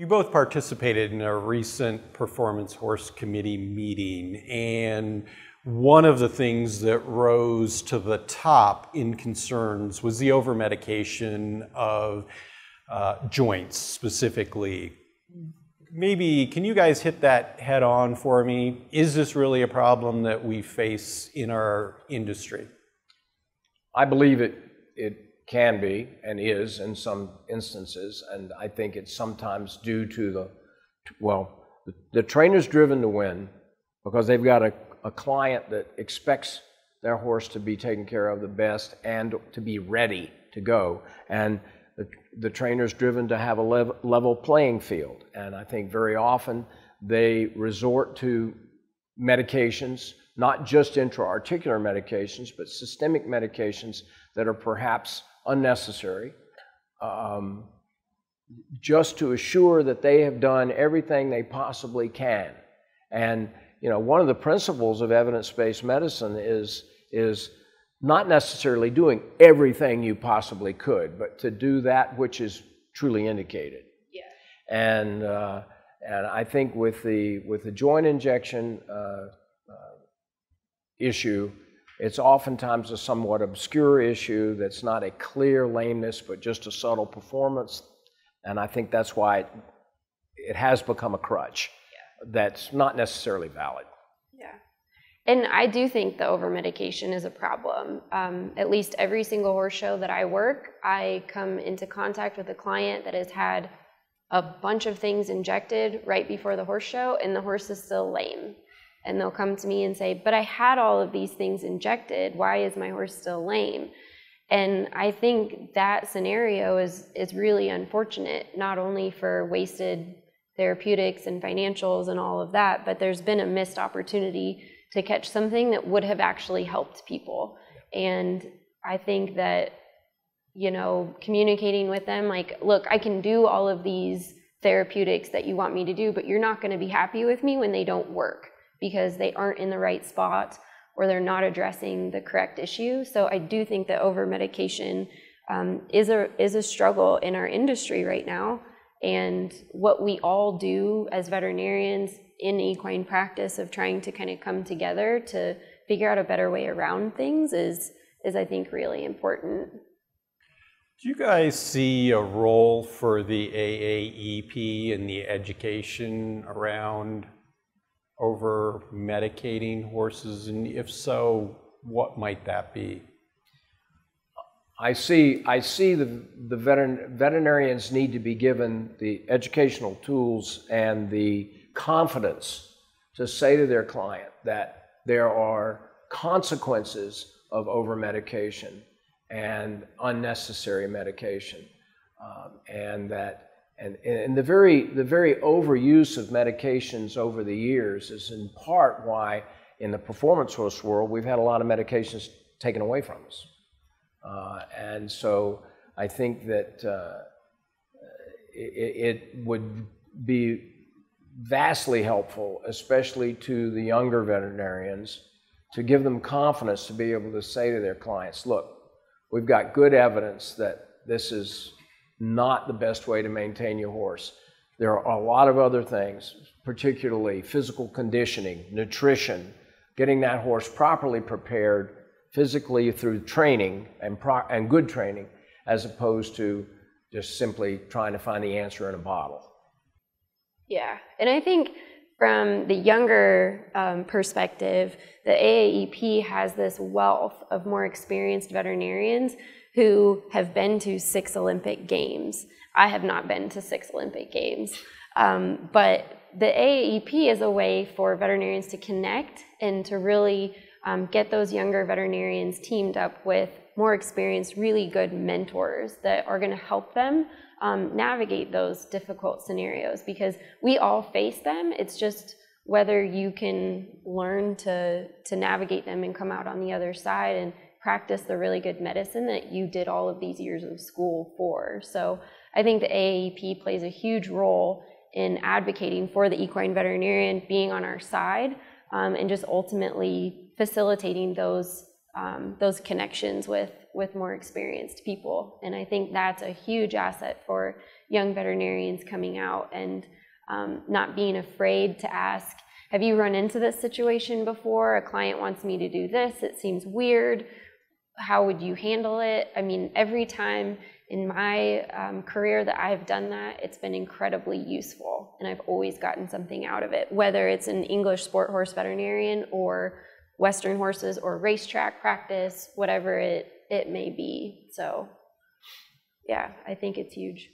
You both participated in a recent performance horse committee meeting, and one of the things that rose to the top in concerns was the over medication of uh, joints specifically. Maybe can you guys hit that head on for me? Is this really a problem that we face in our industry? I believe it, it can be and is in some instances, and I think it's sometimes due to the, well, the, the trainer's driven to win because they've got a, a client that expects their horse to be taken care of the best and to be ready to go. And the, the trainer's driven to have a lev- level playing field. And I think very often they resort to medications, not just intra-articular medications, but systemic medications that are perhaps unnecessary, um, just to assure that they have done everything they possibly can. And you know, one of the principles of evidence-based medicine is is not necessarily doing everything you possibly could, but to do that which is truly indicated. Yeah. And uh, and I think with the with the joint injection uh, uh, issue, it's oftentimes a somewhat obscure issue that's not a clear lameness, but just a subtle performance. And I think that's why it, it has become a crutch yeah. that's not necessarily valid. Yeah. And I do think the over medication is a problem. Um, at least every single horse show that I work, I come into contact with a client that has had a bunch of things injected right before the horse show, and the horse is still lame and they'll come to me and say, But I had all of these things injected. Why is my horse still lame? And I think that scenario is, is really unfortunate, not only for wasted therapeutics and financials and all of that, but there's been a missed opportunity to catch something that would have actually helped people. And I think that, you know, communicating with them, like, look, I can do all of these therapeutics that you want me to do, but you're not going to be happy with me when they don't work because they aren't in the right spot or they're not addressing the correct issue. So I do think that over medication um, is a is a struggle in our industry right now. And what we all do as veterinarians in equine practice of trying to kind of come together to figure out a better way around things is is I think really important. Do you guys see a role for the AAEP in the education around over medicating horses? And if so, what might that be? I see, I see the, the veterin, veterinarians need to be given the educational tools and the confidence to say to their client that there are consequences of over medication and unnecessary medication, um, and that and, and the, very, the very overuse of medications over the years is in part why, in the performance horse world, we've had a lot of medications taken away from us. Uh, and so I think that uh, it, it would be vastly helpful, especially to the younger veterinarians, to give them confidence to be able to say to their clients, look, we've got good evidence that this is not the best way to maintain your horse. There are a lot of other things, particularly physical conditioning, nutrition, getting that horse properly prepared physically through training and, pro- and good training, as opposed to just simply trying to find the answer in a bottle. Yeah, and I think from the younger um, perspective, the AAEP has this wealth of more experienced veterinarians who have been to six Olympic Games. I have not been to six Olympic Games. Um, but the AAEP is a way for veterinarians to connect and to really um, get those younger veterinarians teamed up with more experienced, really good mentors that are going to help them um, navigate those difficult scenarios because we all face them. It's just whether you can learn to to navigate them and come out on the other side and practice the really good medicine that you did all of these years of school for. So I think the AAEP plays a huge role in advocating for the equine veterinarian being on our side um, and just ultimately facilitating those um, those connections with with more experienced people, and I think that's a huge asset for young veterinarians coming out and um, not being afraid to ask. Have you run into this situation before? A client wants me to do this. It seems weird. How would you handle it? I mean, every time in my um, career that I've done that, it's been incredibly useful, and I've always gotten something out of it, whether it's an English sport horse veterinarian or Western horses or racetrack practice, whatever it, it may be. So, yeah, I think it's huge.